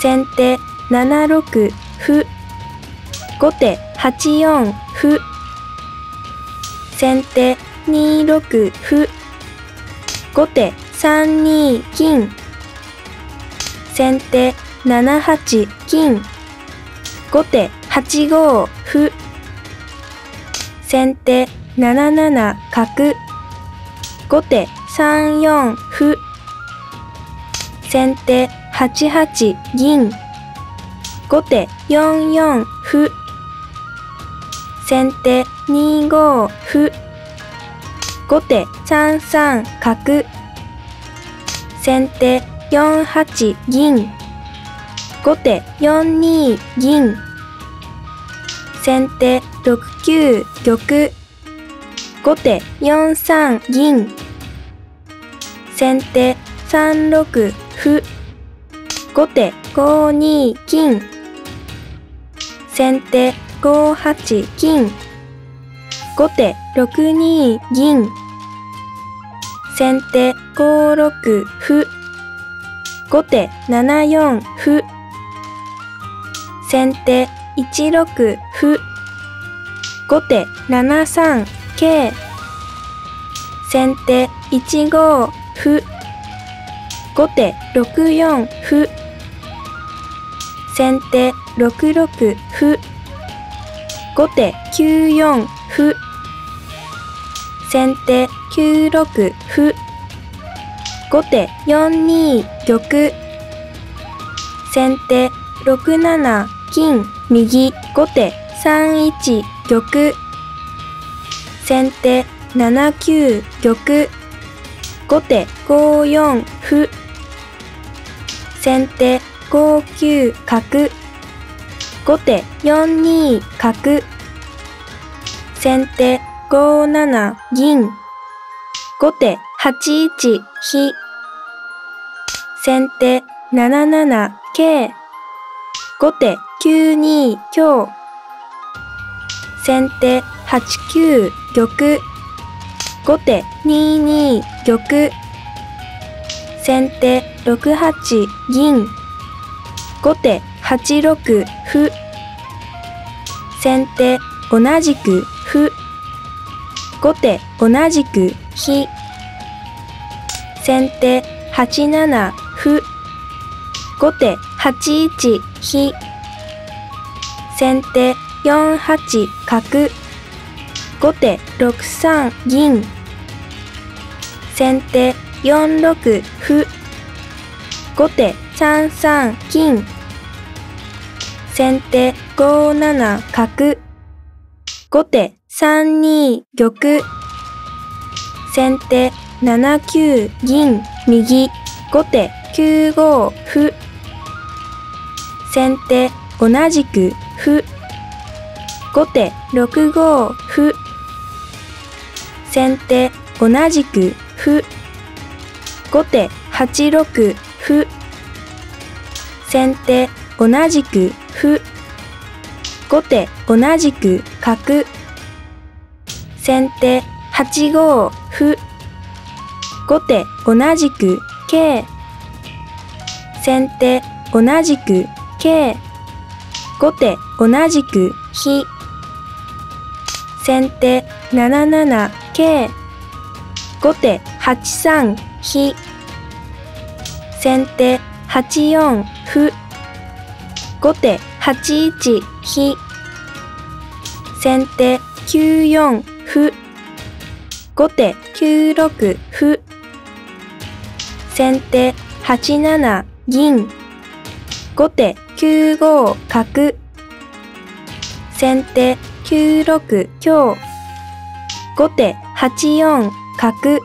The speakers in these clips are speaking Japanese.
先手7六歩。後手8四歩。先手2六歩。後手3二金。先手7八金。後手8五歩。先手7七角。後手3四歩。先手8八銀。後手4四歩。先手2五歩。後手3三角。先手4八銀。後手4二銀。先手6九玉。後手4三銀。先手3六歩。後手5二金先手5八金後手6二銀先手5六歩後手7四歩先手1六歩後手7三桂先手1五歩後手6四歩先手6六歩。後手9四歩。先手9六歩。後手4二玉先手6七金右後手3一玉先手7九玉後手5四歩。先手5九角後手4二角先手5七銀後手8一飛先手7七桂後手9二香先手8九玉後手2二玉先手6八銀後手8六歩。先手同じく歩。後手同じく飛先手8七歩。後手8一飛先手4八角。後手6三銀。先手4六歩。後手3三金先手5七角後手3二玉。先手7九銀右。後手9五歩先手同じく歩後手6五歩先手同じく歩後手8六歩先手同じく歩。後手同じく角。先手8五歩。後手同じく桂。先手同じく桂。後手同じく飛先手7七桂。後手8三飛先手8四歩。後手8一。飛先手9四歩。後手9六歩。先手8七銀。後手9五角。先手9六香後手8四角。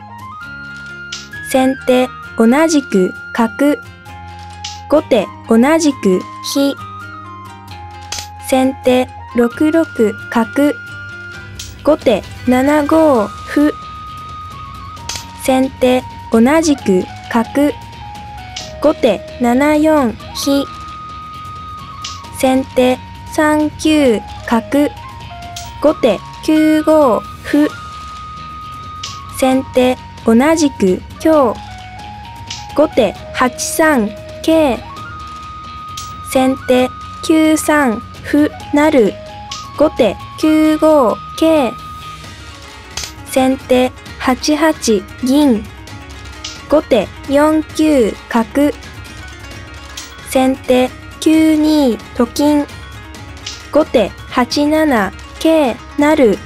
先手同じく角。後手同じく飛先手6六角。後手7五歩先手同じく角。後手7四飛先手3九角。後手9五歩先手同じく香後手8三桂先手9三歩成後手9五桂先手8八銀。後手4九角。先手9二と金。後手8七桂成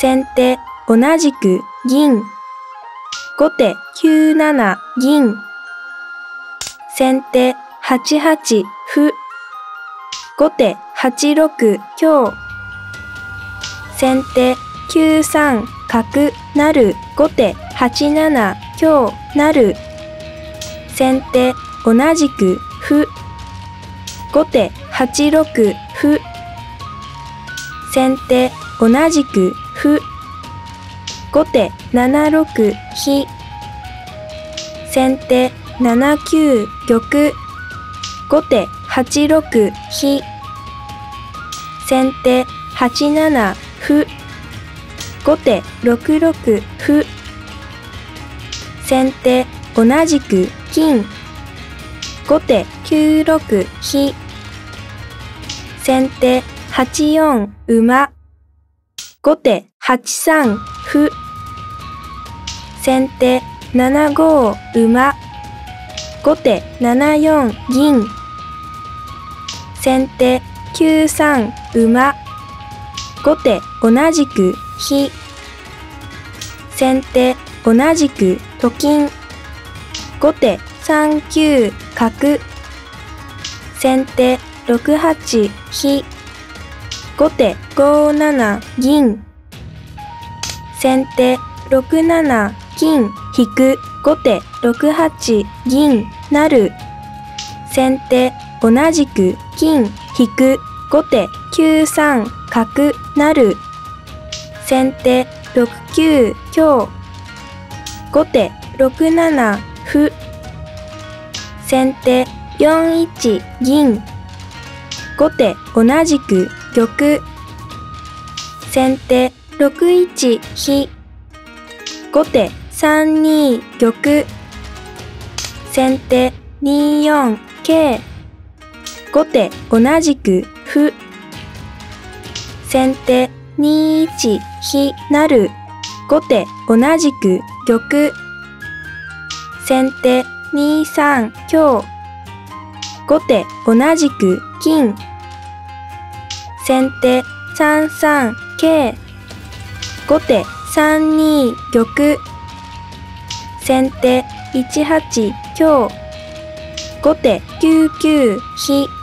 先手同じく銀。後手9七銀。先手8八歩後手8六香先手9三角成後手8七香成先手同じく歩後手8六歩先手同じく歩後手7六飛先手7九玉後手8六飛先手8七歩後手6六歩先手同じく金後手9六飛先手8四馬後手8三歩先手7五馬後手7四銀。先手9三馬。後手同じく飛。先手同じくと金。後手3九角。先手6八飛。後手5七銀。先手6七金。引く後手6八銀成先手同じく金引く後手9三角成先手6九香後手6七歩先手4一銀後手同じく玉先手6一飛後手3二玉。先手2四桂。後手同じく歩。先手2一飛成。後手同じく玉。先手2三香後手同じく金。先手3三桂。後手3二玉。先手1八強。後手9九飛。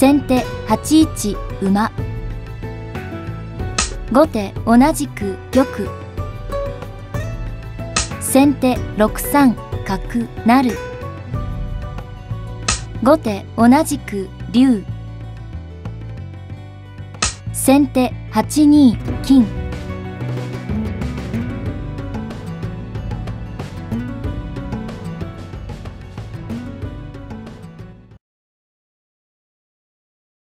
先手8一馬。後手同じく玉。先手6三角成。後手同じく竜。先手8二金。